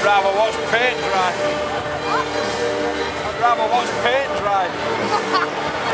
I'd rather watch paint dry. I'd rather watch paint dry.